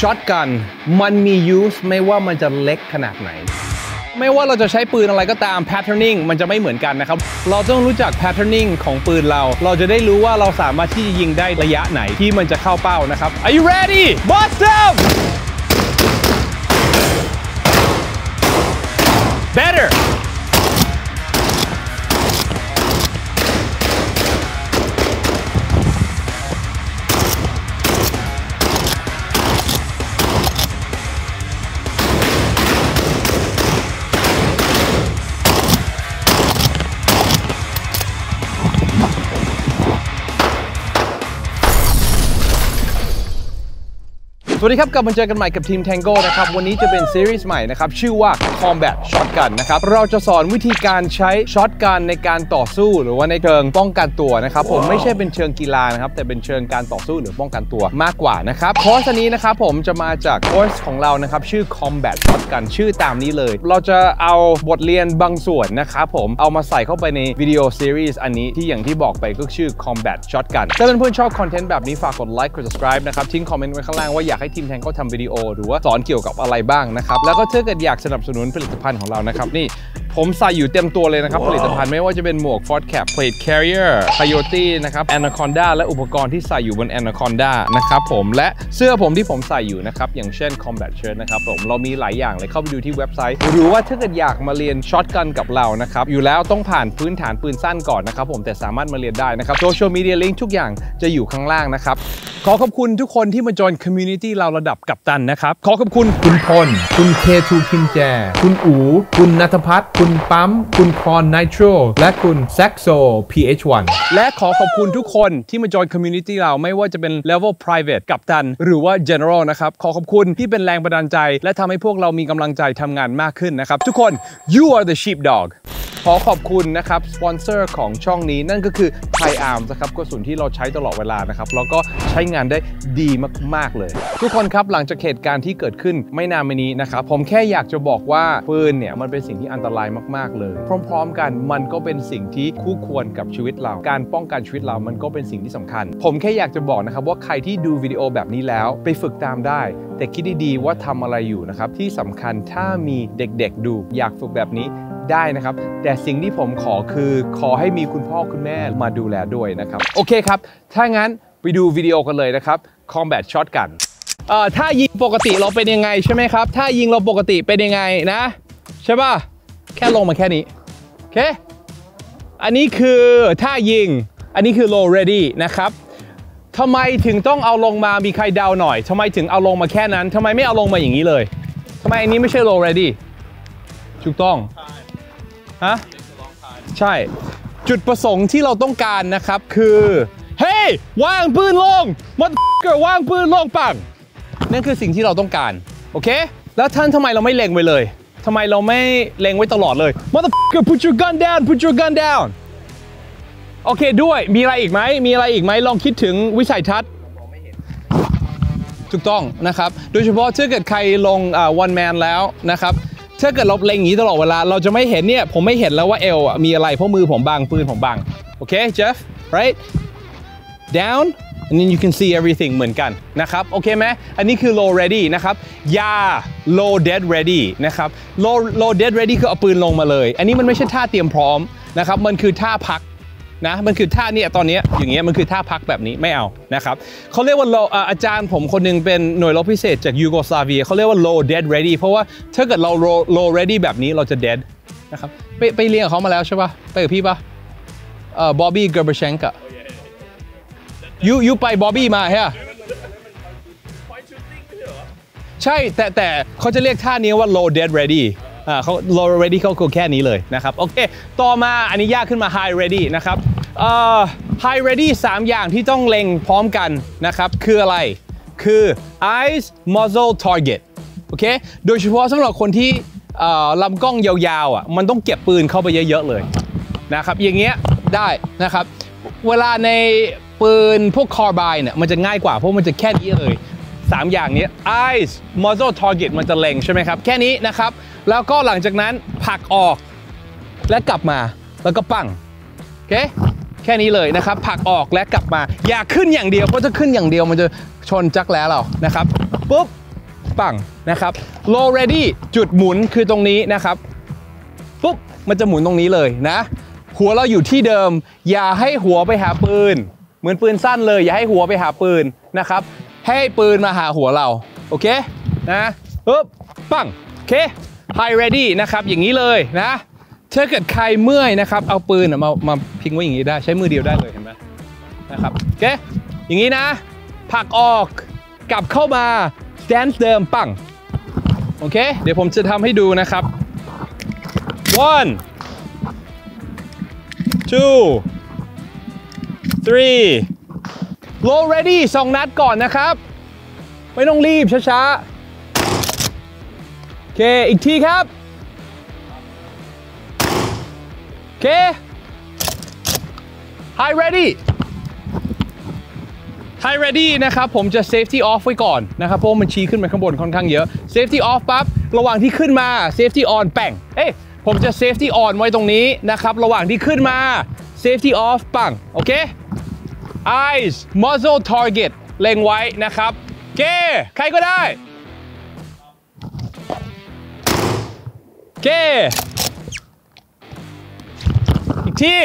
ช็อตกันมันมี use ไม่ว่ามันจะเล็กขนาดไหน ไม่ว่าเราจะใช้ปืนอะไรก็ตาม patterning มันจะไม่เหมือนกันนะครับ เราต้องรู้จัก patterning ของปืนเรา เราจะได้รู้ว่าเราสามารถที่จะยิงได้ระยะไหนที่มันจะเข้าเป้านะครับ Are you ready bust them better สวัสดีครับกลับมาเจอกันใหม่กับทีม Tango นะครับ วันนี้จะเป็นซีรีส์ใหม่นะครับ ชื่อว่า Combat Shotgun นะครับ เราจะสอนวิธีการใช้ shotgun ในการต่อสู้หรือว่าในเชิงป้องกันตัวนะครับ ผมไม่ใช่เป็นเชิงกีฬานะครับ แต่เป็นเชิงการต่อสู้หรือป้องกันตัวมากกว่านะครับคอร์สนี้นะครับผมจะมาจากคอร์สของเรานะครับชื่อ Combat Shotgun ชื่อตามนี้เลย เราจะเอาบทเรียนบางส่วนนะครับผมเอามาใส่เข้าไปในวิดีโอซีรีส์อันนี้ที่อย่างที่บอกไปก็ชื่อ Combat Shotgun ถ้าเพื่อนๆชอบ content แบบนี้ฝากกดไลค์กด subscribe นะครับทิ้ง comment ไว้ข้างล่างว่าอยากให้ทีมแทงเขาทำวิดีโอ หรือว่าสอนเกี่ยวกับอะไรบ้างนะครับ แล้วก็ถ้าเกิดอยากสนับสนุนผลิตภัณฑ์ของเรานะครับ นี่ผมใส่อยู่เต็มตัวเลยนะครับ ผลิตภัณฑ์ไม่ว่าจะเป็นหมวก Ford Cap Plate Carrier Coyote นะครับ Anaconda และอุปกรณ์ที่ใส่อยู่บน Anaconda นะครับผมและเสื้อผมที่ผมใส่อยู่นะครับ อย่างเช่น Combat Shirt นะครับผมเรามีหลายอย่างเลยเข้าไปดูที่เว็บไซต์ หรือว่าถ้าเกิดอยากมาเรียน shotgun กับเรานะครับ อยู่แล้วต้องผ่านพื้นฐานปืนสั้นก่อนนะครับผมแต่สามารถมาเรียนได้นะครับ social media link ทุกอย่างจะอยู่ข้างล่างนะครับ ขอขอบคุณทุกคนที่มา join community เราระดับกัปตันนะครับ ขอขอบคุณคุณพล คุณเคทูคินแจ คุณอู คุณนัทพัฒน์คุณปั๊ม คุณคอนไนโตรและคุณแซกโซ PH1 และขอขอบคุณทุกคนที่มา join community เราไม่ว่าจะเป็น level private กัปตัน หรือว่า general นะครับ ขอขอบคุณที่เป็นแรงบันดาลใจ และทำให้พวกเรามีกำลังใจทำงานมากขึ้นนะครับ ทุกคน you are the sheepdog ขอขอบคุณนะครับสปอนเซอร์ของช่องนี้นั่นก็คือ Thai Arms นะครับกระสุนที่เราใช้ตลอดเวลานะครับแล้วก็ใช้งานได้ดีมากๆเลย ทุกคนครับหลังจากเหตุการณ์ที่เกิดขึ้นไม่นานมานี้นะครับผมแค่อยากจะบอกว่าปืนเนี่ยมันเป็นสิ่งที่อันตรายมาก ๆ เลย พร้อม ๆ กันมันก็เป็นสิ่งที่คู่ควรกับชีวิตเรา การป้องกันชีวิตเรามันก็เป็นสิ่งที่สำคัญ ผมแค่อยากจะบอกนะครับว่าใครที่ดูวิดีโอแบบนี้แล้วไปฝึกตามได้ แต่คิดดีๆว่าทำอะไรอยู่นะครับที่สำคัญถ้ามีเด็ก ๆ ดูอยากฝึกแบบนี้ ได้นะครับ แต่สิ่งที่ผมขอคือขอให้มีคุณพ่อคุณแม่มาดูแลด้วยนะครับ โอเคครับ ถ้างั้นไปดูวิดีโอกันเลยนะครับ Combat Shotgun เอ่อถ้ายิงปกติเราเป็นยังไงใช่ไหมครับ ถ้ายิงเราปกติเป็นยังไงนะ ใช่ป่ะ แค่ลงมาแค่นี้ โอเค อันนี้คือถ้ายิง อันนี้คือ low ready นะครับทำไมถึงต้องเอาลงมามีใครเดาหน่อยทำไมถึงเอาลงมาแค่นั้นทำไมไม่เอาลงมาอย่างนี้เลยทำไมอันนี้ไม่ใช่ low ready ถูกต้อง ฮะใช่ จุดประสงค์ที่เราต้องการนะครับคือ เฮ้ยวางปืนลงมันเกิดวางปืนลงปังนั่นคือสิ่งที่เราต้องการโอเค แล้วท่านทำไมเราไม่เล็งไว้เลยทำไมเราไม่เล็งไว้ตลอดเลย motherfucker put your gun down put your gun down โอเคด้วย มีอะไรอีกไหม มีอะไรอีกไหม ลองคิดถึงวิสัยทัศน์ถูกต้องนะครับ โดยเฉพาะถ้าเกิดใครลงวันแมนแล้วนะครับ ถ้าเกิดเราเล็งอย่างนี้ตลอดเวลา เราจะไม่เห็นเนี่ย ผมไม่เห็นแล้วว่าเอวมีอะไร เพราะมือผมบังปืนผมบัง โอเค Jeff right down and then you can see everything เหมือนกันนะครับ โอเคไหมอันนี้คือ low ready นะครับยา low dead ready นะครับ low low dead ready คือเอาปืนลงมาเลย อันนี้มันไม่ใช่ท่าเตรียมพร้อมนะครับ มันคือท่าพัก นะมันคือท่าเนี่ยตอนนี้อย่างเงี้ยมันคือท่าพักแบบนี้ไม่เอานะครับเขาเรียกว่าอาจารย์ผมคนหนึงเป็นหน่วยรบพิเศษจากยูโกสลาเวียเขาเรียกว่า low dead ready เพราะว่าถ้าเกิดเรา low ready แบบนี้เราจะ dead นะครับไปไปเรียนกับเขามาแล้วใช่ปะไปกับพี่ปะเอ่อบอบบี้เกอร์เบเชงกะยูยูไปบอบบี้มาใช่ปะใช่แต่แต่เขาจะเรียกท่านี้ว่า low dead ready อ่าเขา low ready เขาคือแค่นี้เลยนะครับ โอเค ต่อมาอันนี้ยากขึ้นมา high ready นะครับ เอ่อ high ready 3อย่างที่ต้องเล็งพร้อมกันนะครับ คืออะไร คือ eyes muzzle target โอเค โดยเฉพาะสำหรับคนที่ลำกล้องยาวๆอะ มันต้องเก็บปืนเข้าไปเยอะๆเลยนะครับ อย่างเงี้ยได้นะครับ เวลาในปืนพวก carbine เนี่ยมันจะง่ายกว่าเพราะมันจะแค่นี้เลย 3 อย่างนี้ eyes muzzle target มันจะเล็งใช่ไหมครับ แค่นี้นะครับ แล้วก็หลังจากนั้นผลักออกและกลับมาแล้วก็ปั้งโอเค ค่นี้เลยนะครับผลักออกและกลับมา อย่าขึ้นอย่างเดียวเพราะถ้าขึ้นอย่างเดียวมันจะชนจักรแล้เรานะครับปุ๊บปังนะครับ low ready จุดหมุนคือตรงนี้นะครับปุ๊บมันจะหมุนตรงนี้เลยนะ หัวเราอยู่ที่เดิม อย่าให้หัวไปหาปืน เหมือนปืนสั้นเลย อย่าให้หัวไปหาปืนนะครับ ให้ปืนมาหาหัวเรา โอเคนะปุ๊บปังโอเค high ready นะครับอย่างนี้เลยนะ ถ้าเกิดใครเมื่อยนะครับ เอาปืนมามาพิงไว้อย่างนี้ได้ใช้มือเดียวได้เลยเห็นไหมนะครับโอเคอย่างนี้นะผักออกกลับเข้ามา stance เดิมปังโอเค เดี๋ยวผมจะทำให้ดูนะครับ one two three low ready สองนัดก่อนนะครับ ไม่ต้องรีบช้าๆ โอเค อีกทีครับ โอเค high ready high ready นะครับ ผมจะ safety off ไว้ก่อนนะครับ เพราะมันชี้ขึ้นไปข้างบนค่อนข้างเยอะ safety off ปั๊บ ระหว่างที่ขึ้นมา safety on แป่ง เอ้ผมจะ safety on ไว้ตรงนี้นะครับ ระหว่างที่ขึ้นมา safety off ปัง โอเค eyes muzzle target เล็งไว้นะครับเคใครก็ได้เค อีกที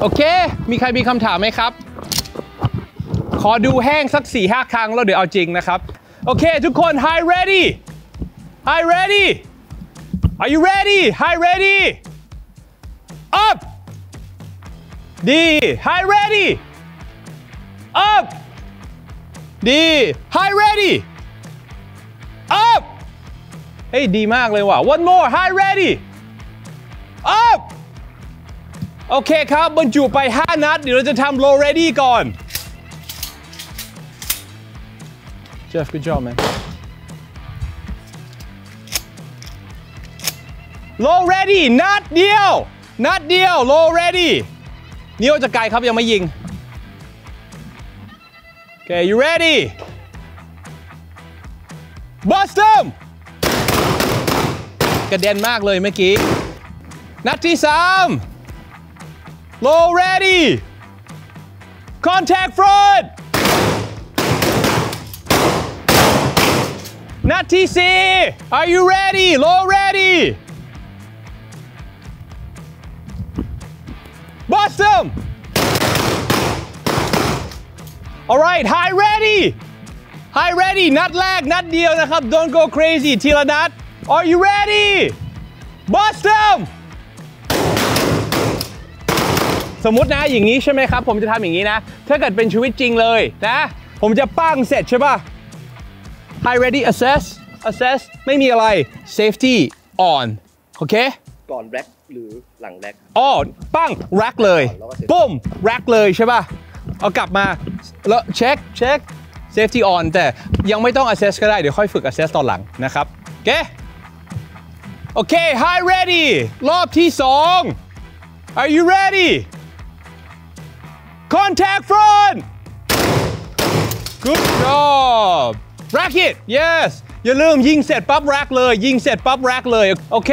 โอเค มีใครมีคำถามไหมครับ ขอดูแห้งสัก4ี่ห้าครั้งแล้วเดี๋ยวเอาจริงนะครับ โอเค ทุกคน hi ready hi ready are you ready hi ready ดี hi ready up ดี hi ready up เฮ้ยดีมากเลยว่ะ one more hi ready up โอเคครับบรรจุไป 5 นัด เดี๋ยวเราจะทำ low ready ก่อน Jeff good job man low ready นัดเดียว นัดเดียว low ready นิ้วจะไกลครับยังไม่ยิง โอเค you ready bust them กระเด็นมากเลยเมื่อกี้ นัดที่ 3 Low ready. Contact front. นัดที่ 4 Are you ready? Low ready. Bust them. Alright, high ready. High ready นัดแรก นัดเดียวนะครับ Don't go crazy ทีละนัด Are you ready? Bust them. สมมตินะอย่างนี้ใช่ไหมครับ ผมจะทำอย่างนี้นะ ถ้าเกิดเป็นชีวิตจริงเลยนะ ผมจะปั้งเสร็จใช่ป่ะ High ready assess assess ไม่มีอะไร safety on โอเค ก่อนแร็ก หรือหลังแร็กอ๋อปั้ง rack เลยแล้วก็ safety ปุ้ม rack เลยใช่ป่ะ เอากลับมา แล้วเช็คเช็ค safety on แต่ยังไม่ต้อง assess ก็ได้ เดี๋ยวค่อยฝึก assess ตอนหลังนะครับ โอเค โอเค high ready รอบที่ 2 Are you ready Contact front Good job Rack it Yes อย่าลืมยิงเสร็จปั๊บ rack เลย ยิงเสร็จปั๊บ rack เลย โอเค